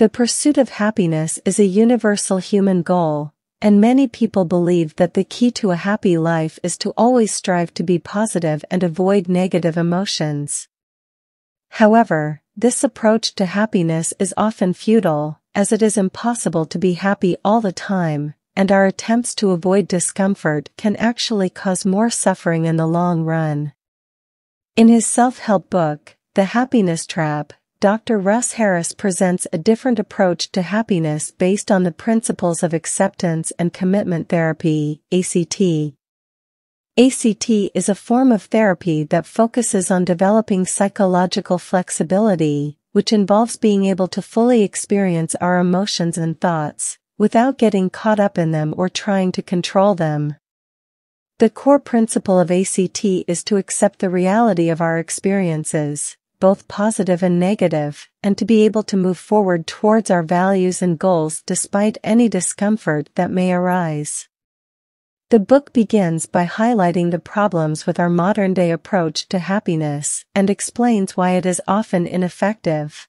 The pursuit of happiness is a universal human goal, and many people believe that the key to a happy life is to always strive to be positive and avoid negative emotions. However, this approach to happiness is often futile, as it is impossible to be happy all the time, and our attempts to avoid discomfort can actually cause more suffering in the long run. In his self-help book, The Happiness Trap, Dr. Russ Harris presents a different approach to happiness based on the principles of acceptance and commitment therapy, ACT. ACT is a form of therapy that focuses on developing psychological flexibility, which involves being able to fully experience our emotions and thoughts, without getting caught up in them or trying to control them. The core principle of ACT is to accept the reality of our experiences, both positive and negative, and to be able to move forward towards our values and goals despite any discomfort that may arise. The book begins by highlighting the problems with our modern day approach to happiness and explains why it is often ineffective.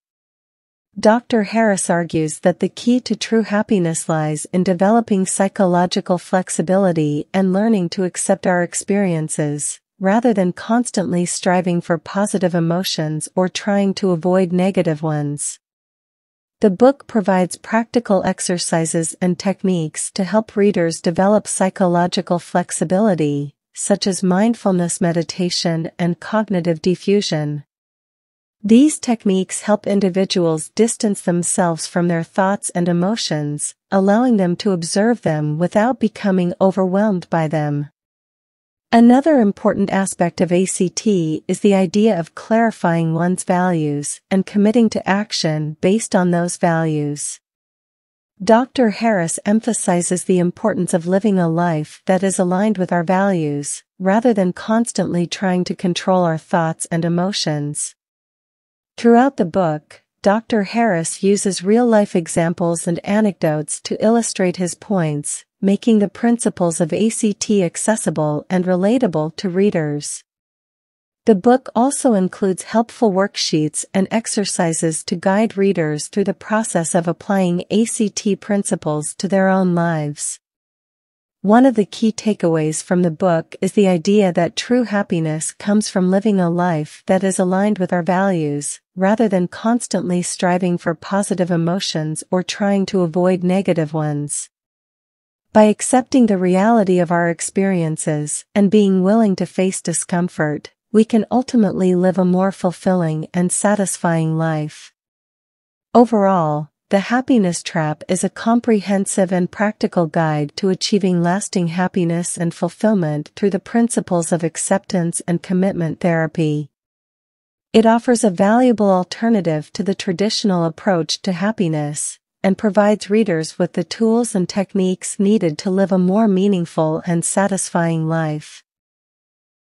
Dr. Harris argues that the key to true happiness lies in developing psychological flexibility and learning to accept our experiences, rather than constantly striving for positive emotions or trying to avoid negative ones. The book provides practical exercises and techniques to help readers develop psychological flexibility, such as mindfulness meditation and cognitive defusion. These techniques help individuals distance themselves from their thoughts and emotions, allowing them to observe them without becoming overwhelmed by them. Another important aspect of ACT is the idea of clarifying one's values and committing to action based on those values. Dr. Harris emphasizes the importance of living a life that is aligned with our values, rather than constantly trying to control our thoughts and emotions. Throughout the book, Dr. Harris uses real-life examples and anecdotes to illustrate his points, making the principles of ACT accessible and relatable to readers. The book also includes helpful worksheets and exercises to guide readers through the process of applying ACT principles to their own lives. One of the key takeaways from the book is the idea that true happiness comes from living a life that is aligned with our values, rather than constantly striving for positive emotions or trying to avoid negative ones. By accepting the reality of our experiences and being willing to face discomfort, we can ultimately live a more fulfilling and satisfying life. Overall, the Happiness Trap is a comprehensive and practical guide to achieving lasting happiness and fulfillment through the principles of acceptance and commitment therapy. It offers a valuable alternative to the traditional approach to happiness, and provides readers with the tools and techniques needed to live a more meaningful and satisfying life.